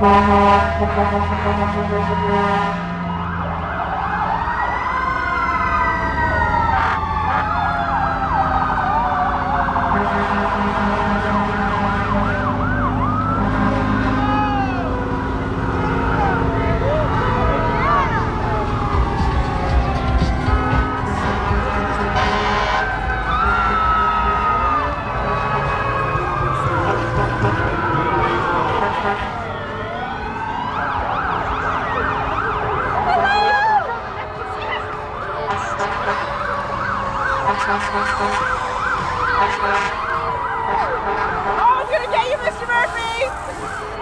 Thank you. I'm gonna get you, Mr. Murphy!